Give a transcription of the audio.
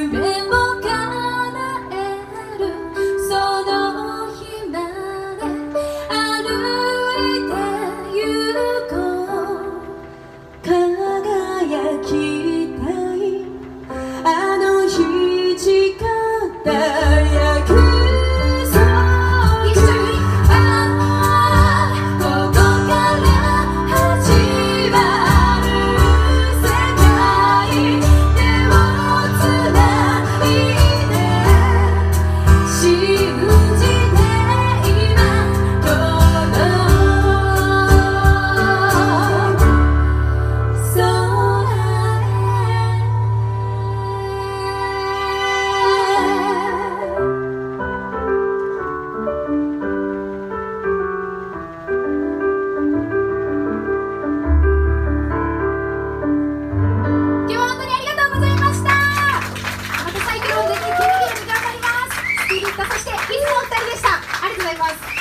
you ます